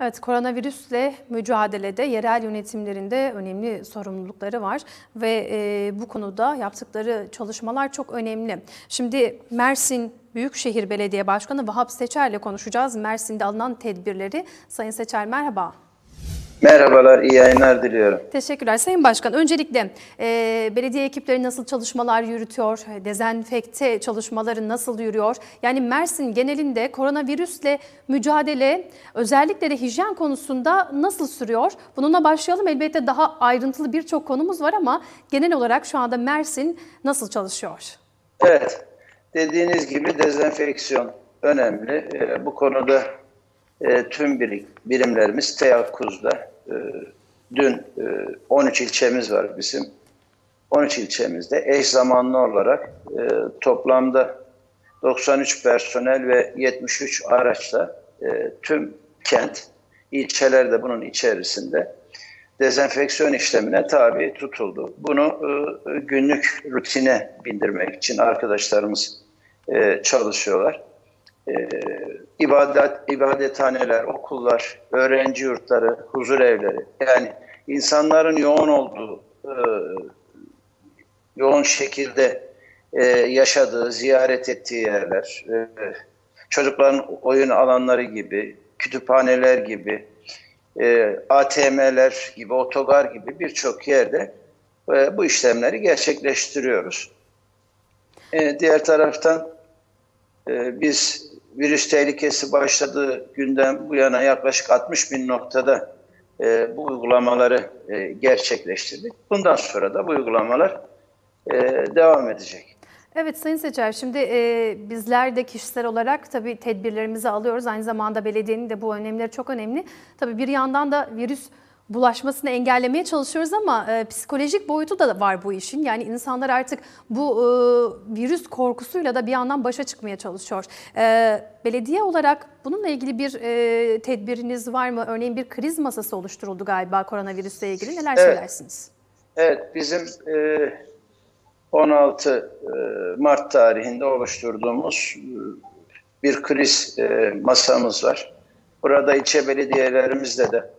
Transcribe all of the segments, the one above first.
Evet, koronavirüsle mücadelede yerel yönetimlerinde önemli sorumlulukları var ve e, bu konuda yaptıkları çalışmalar çok önemli. Şimdi Mersin Büyükşehir Belediye Başkanı Vahap Seçer ile konuşacağız. Mersin'de alınan tedbirleri. Sayın Seçer merhaba. Merhabalar, iyi yayınlar diliyorum. Teşekkürler Sayın Başkan. Öncelikle e, belediye ekipleri nasıl çalışmalar yürütüyor? Dezenfekte çalışmaları nasıl yürüyor? Yani Mersin genelinde koronavirüsle mücadele özellikle de hijyen konusunda nasıl sürüyor? Bununla başlayalım. Elbette daha ayrıntılı birçok konumuz var ama genel olarak şu anda Mersin nasıl çalışıyor? Evet, dediğiniz gibi dezenfeksiyon önemli. E, bu konuda e, tüm bir, birimlerimiz teyakkuzda. E, dün e, 13 ilçemiz var bizim. 13 ilçemizde eş zamanlı olarak e, toplamda 93 personel ve 73 araçla e, tüm kent, ilçeler de bunun içerisinde dezenfeksiyon işlemine tabi tutuldu. Bunu e, günlük rutine bindirmek için arkadaşlarımız e, çalışıyorlar e, ibadet ibadethaneler, okullar, öğrenci yurtları, huzur evleri yani insanların yoğun olduğu, e, yoğun şekilde e, yaşadığı, ziyaret ettiği yerler, e, çocukların oyun alanları gibi, kütüphaneler gibi, e, ATM'ler gibi, otogar gibi birçok yerde e, bu işlemleri gerçekleştiriyoruz. E, diğer taraftan e, biz virüs tehlikesi başladığı günden bu yana yaklaşık 60 bin noktada e, bu uygulamaları e, gerçekleştirdik. Bundan sonra da bu uygulamalar e, devam edecek. Evet Sayın Seçer, şimdi e, bizler de kişisel olarak tabii tedbirlerimizi alıyoruz. Aynı zamanda belediyenin de bu önemleri çok önemli. Tabii bir yandan da virüs bulaşmasını engellemeye çalışıyoruz ama e, psikolojik boyutu da var bu işin. Yani insanlar artık bu e, virüs korkusuyla da bir yandan başa çıkmaya çalışıyor. E, belediye olarak bununla ilgili bir e, tedbiriniz var mı? Örneğin bir kriz masası oluşturuldu galiba koronavirüsle ilgili. Neler evet. söylersiniz? Evet, bizim e, 16 e, Mart tarihinde oluşturduğumuz e, bir kriz e, masamız var. Burada ilçe belediyelerimizle de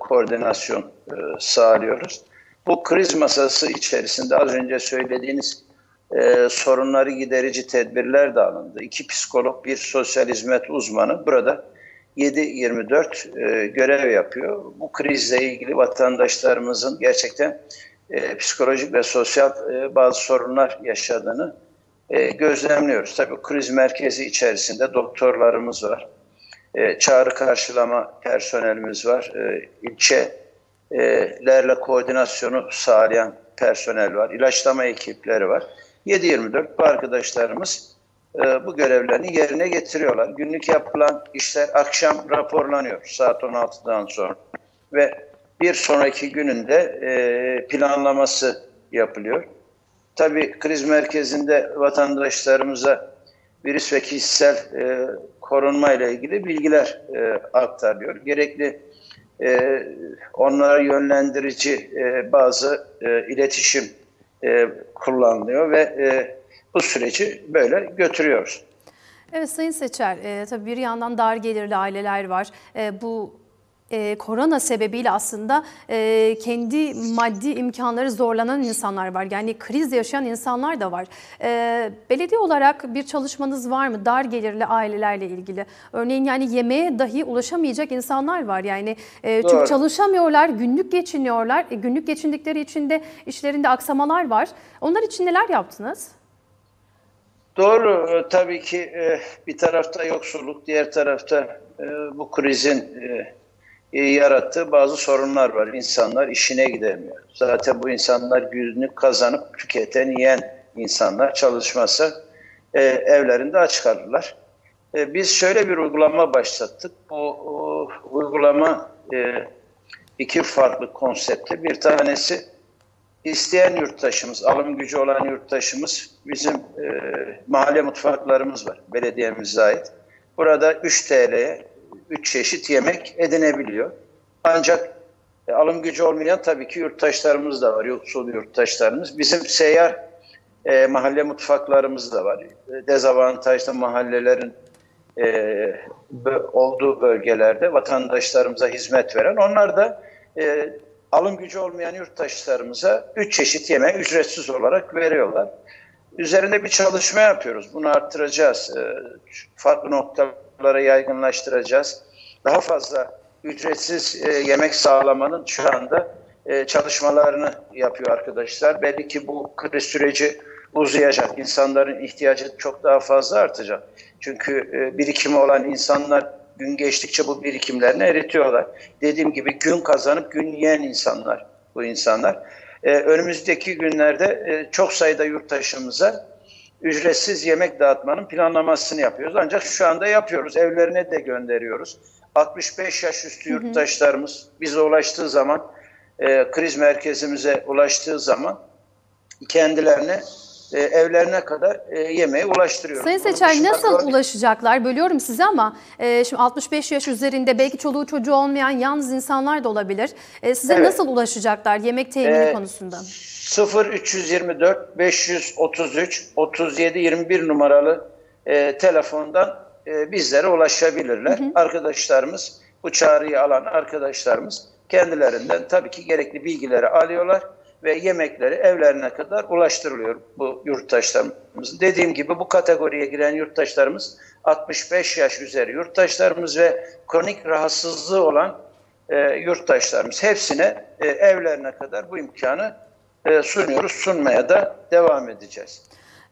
koordinasyon e, sağlıyoruz. Bu kriz masası içerisinde az önce söylediğiniz e, sorunları giderici tedbirler de alındı. İki psikolog, bir sosyal hizmet uzmanı burada 7-24 e, görev yapıyor. Bu krizle ilgili vatandaşlarımızın gerçekten e, psikolojik ve sosyal e, bazı sorunlar yaşadığını e, gözlemliyoruz. Tabii kriz merkezi içerisinde doktorlarımız var e, çağrı karşılama personelimiz var. E, ilçelerle koordinasyonu sağlayan personel var. İlaçlama ekipleri var. 7-24 bu arkadaşlarımız e, bu görevlerini yerine getiriyorlar. Günlük yapılan işler akşam raporlanıyor saat 16'dan sonra. Ve bir sonraki gününde planlaması yapılıyor. Tabii kriz merkezinde vatandaşlarımıza virüs ve kişisel e, korunma ile ilgili bilgiler e, aktarıyor. Gerekli e, onlara yönlendirici e, bazı e, iletişim e, kullanılıyor ve e, bu süreci böyle götürüyoruz. Evet Sayın Seçer, e, tabii bir yandan dar gelirli aileler var. E, bu e, korona sebebiyle aslında e, kendi maddi imkanları zorlanan insanlar var. Yani kriz yaşayan insanlar da var. E, belediye olarak bir çalışmanız var mı dar gelirli ailelerle ilgili? Örneğin yani yemeğe dahi ulaşamayacak insanlar var. Yani e, çünkü çalışamıyorlar, günlük geçiniyorlar. E, günlük geçindikleri için de işlerinde aksamalar var. Onlar için neler yaptınız? Doğru. E, tabii ki e, bir tarafta yoksulluk, diğer tarafta e, bu krizin yarattığı bazı sorunlar var. İnsanlar işine gidemiyor. Zaten bu insanlar günlük kazanıp tüketen, yiyen insanlar çalışmasa e, evlerinde aç kalırlar. E, biz şöyle bir uygulama başlattık. Bu o, uygulama e, iki farklı konsepte. Bir tanesi isteyen yurttaşımız, alım gücü olan yurttaşımız bizim e, mahalle mutfaklarımız var. Belediyemize ait. Burada 3 TL'ye üç çeşit yemek edinebiliyor. Ancak e, alım gücü olmayan tabii ki yurttaşlarımız da var, yoksul yurttaşlarımız. Bizim seyyar e, mahalle mutfaklarımız da var. E, dezavantajlı mahallelerin e, olduğu bölgelerde vatandaşlarımıza hizmet veren onlar da e, alım gücü olmayan yurttaşlarımıza üç çeşit yemeği ücretsiz olarak veriyorlar. Üzerinde bir çalışma yapıyoruz. Bunu arttıracağız. E, farklı noktalara yaygınlaştıracağız. Daha fazla ücretsiz e, yemek sağlamanın şu anda e, çalışmalarını yapıyor arkadaşlar. Belli ki bu kriz süreci uzayacak. İnsanların ihtiyacı çok daha fazla artacak. Çünkü e, birikimi olan insanlar gün geçtikçe bu birikimlerini eritiyorlar. Dediğim gibi gün kazanıp gün yiyen insanlar bu insanlar. E, önümüzdeki günlerde e, çok sayıda yurttaşımıza ücretsiz yemek dağıtmanın planlamasını yapıyoruz. Ancak şu anda yapıyoruz. Evlerine de gönderiyoruz. 65 yaş üstü yurttaşlarımız bize ulaştığı zaman, e, kriz merkezimize ulaştığı zaman kendilerine e, evlerine kadar e, yemeği ulaştırıyoruz. Sayın Seçer nasıl kronik- ulaşacaklar? Bölüyorum sizi ama e, şimdi 65 yaş üzerinde belki çoluğu çocuğu olmayan yalnız insanlar da olabilir. E, size Evet. nasıl ulaşacaklar yemek temini Ee, konusunda? 0 324 533 37 21 numaralı e, telefondan e, bizlere ulaşabilirler. Arkadaşlarımız bu çağrıyı alan arkadaşlarımız kendilerinden tabii ki gerekli bilgileri alıyorlar ve yemekleri evlerine kadar ulaştırılıyor bu yurttaşlarımız. Dediğim gibi bu kategoriye giren yurttaşlarımız 65 yaş üzeri yurttaşlarımız ve kronik rahatsızlığı olan e, yurttaşlarımız hepsine e, evlerine kadar bu imkanı e, sunuyoruz. Sunmaya da devam edeceğiz.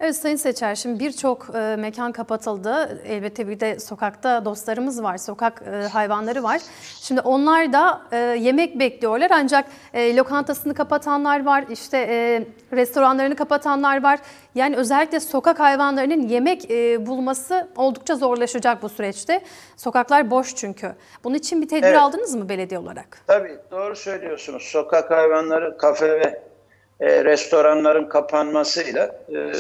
Evet Sayın Seçer, şimdi birçok e, mekan kapatıldı. Elbette bir de sokakta dostlarımız var, sokak e, hayvanları var. Şimdi onlar da e, yemek bekliyorlar ancak e, lokantasını kapatanlar var, işte e, restoranlarını kapatanlar var. Yani özellikle sokak hayvanlarının yemek e, bulması oldukça zorlaşacak bu süreçte. Sokaklar boş çünkü. Bunun için bir tedbir Evet. aldınız mı belediye olarak? Tabii doğru söylüyorsunuz. Sokak hayvanları, kafe ve e, restoranların kapanmasıyla e,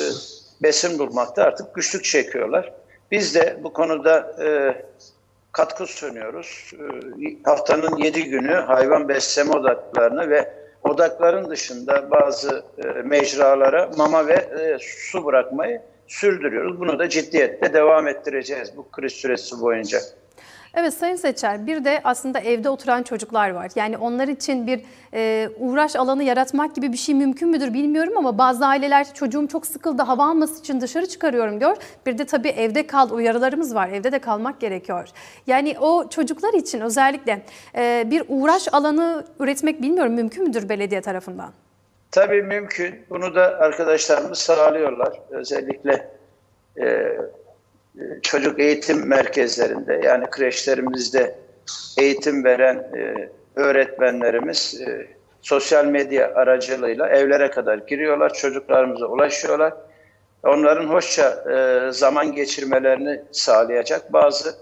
besin bulmakta artık güçlük çekiyorlar. Biz de bu konuda e, katkı sunuyoruz. E, haftanın 7 günü hayvan besleme odaklarına ve odakların dışında bazı e, mecralara mama ve e, su bırakmayı sürdürüyoruz. Bunu da ciddiyetle devam ettireceğiz bu kriz süresi boyunca. Evet Sayın Seçer, bir de aslında evde oturan çocuklar var. Yani onlar için bir e, uğraş alanı yaratmak gibi bir şey mümkün müdür bilmiyorum ama bazı aileler çocuğum çok sıkıldı hava alması için dışarı çıkarıyorum diyor. Bir de tabii evde kal uyarılarımız var. Evde de kalmak gerekiyor. Yani o çocuklar için özellikle e, bir uğraş alanı üretmek bilmiyorum mümkün müdür belediye tarafından? Tabii mümkün. Bunu da arkadaşlarımız sağlıyorlar. Özellikle e, çocuk eğitim merkezlerinde yani kreşlerimizde eğitim veren e, öğretmenlerimiz e, sosyal medya aracılığıyla evlere kadar giriyorlar. Çocuklarımıza ulaşıyorlar. Onların hoşça e, zaman geçirmelerini sağlayacak bazı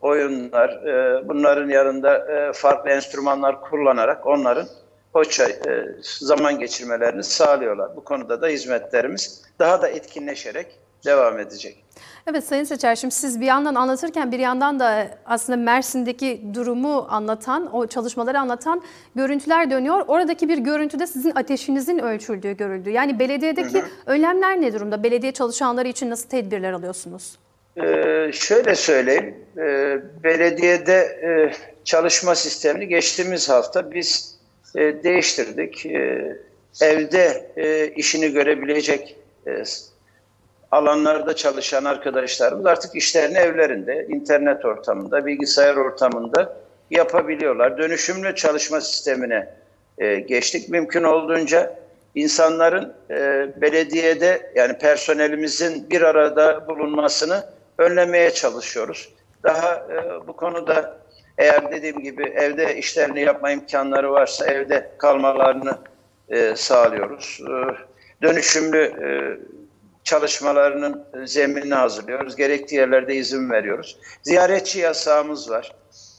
oyunlar, e, bunların yanında e, farklı enstrümanlar kullanarak onların hoşça e, zaman geçirmelerini sağlıyorlar. Bu konuda da hizmetlerimiz daha da etkinleşerek devam edecek. Evet Sayın Seçer, şimdi siz bir yandan anlatırken bir yandan da aslında Mersin'deki durumu anlatan, o çalışmaları anlatan görüntüler dönüyor. Oradaki bir görüntüde sizin ateşinizin ölçüldüğü görüldü. Yani belediyedeki önlemler ne durumda? Belediye çalışanları için nasıl tedbirler alıyorsunuz? Ee, şöyle söyleyeyim, e, belediyede e, çalışma sistemini geçtiğimiz hafta biz e, değiştirdik. E, evde e, işini görebilecek e, alanlarda çalışan arkadaşlarımız artık işlerini evlerinde, internet ortamında, bilgisayar ortamında yapabiliyorlar. Dönüşümlü çalışma sistemine e, geçtik. Mümkün olduğunca insanların e, belediyede yani personelimizin bir arada bulunmasını önlemeye çalışıyoruz. Daha e, bu konuda eğer dediğim gibi evde işlerini yapma imkanları varsa evde kalmalarını e, sağlıyoruz. E, dönüşümlü e, çalışmalarının zeminini hazırlıyoruz. Gerektiği yerlerde izin veriyoruz. Ziyaretçi yasağımız var.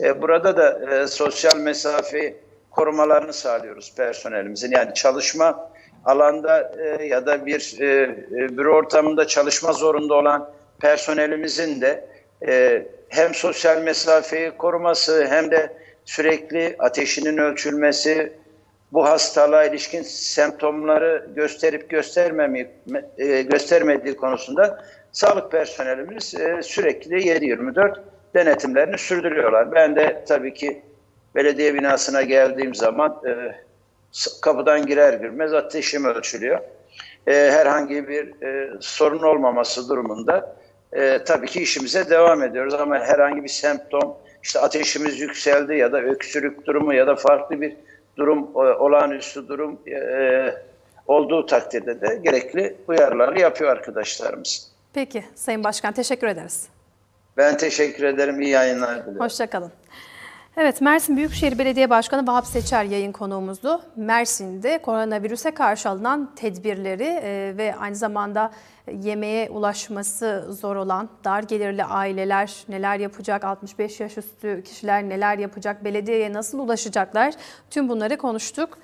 E, burada da e, sosyal mesafe korumalarını sağlıyoruz personelimizin. Yani çalışma alanda e, ya da bir e, e, büro ortamında çalışma zorunda olan personelimizin de e, hem sosyal mesafeyi koruması hem de sürekli ateşinin ölçülmesi, bu hastalığa ilişkin semptomları gösterip göstermemi, e, göstermediği konusunda sağlık personelimiz e, sürekli 7-24 denetimlerini sürdürüyorlar. Ben de tabii ki belediye binasına geldiğim zaman e, kapıdan girer girmez ateşim ölçülüyor. E, herhangi bir sorun olmaması durumunda tabii ki işimize devam ediyoruz ama herhangi bir semptom işte ateşimiz yükseldi ya da öksürük durumu ya da farklı bir durum e, olağanüstü durum e, olduğu takdirde de gerekli uyarıları yapıyor arkadaşlarımız. Peki Sayın Başkan teşekkür ederiz. Ben teşekkür ederim. İyi yayınlar diliyorum. Hoşçakalın. Evet Mersin Büyükşehir Belediye Başkanı Vahap Seçer yayın konuğumuzdu. Mersin'de koronavirüse karşı alınan tedbirleri e, ve aynı zamanda yemeğe ulaşması zor olan dar gelirli aileler neler yapacak, 65 yaş üstü kişiler neler yapacak, belediyeye nasıl ulaşacaklar tüm bunları konuştuk.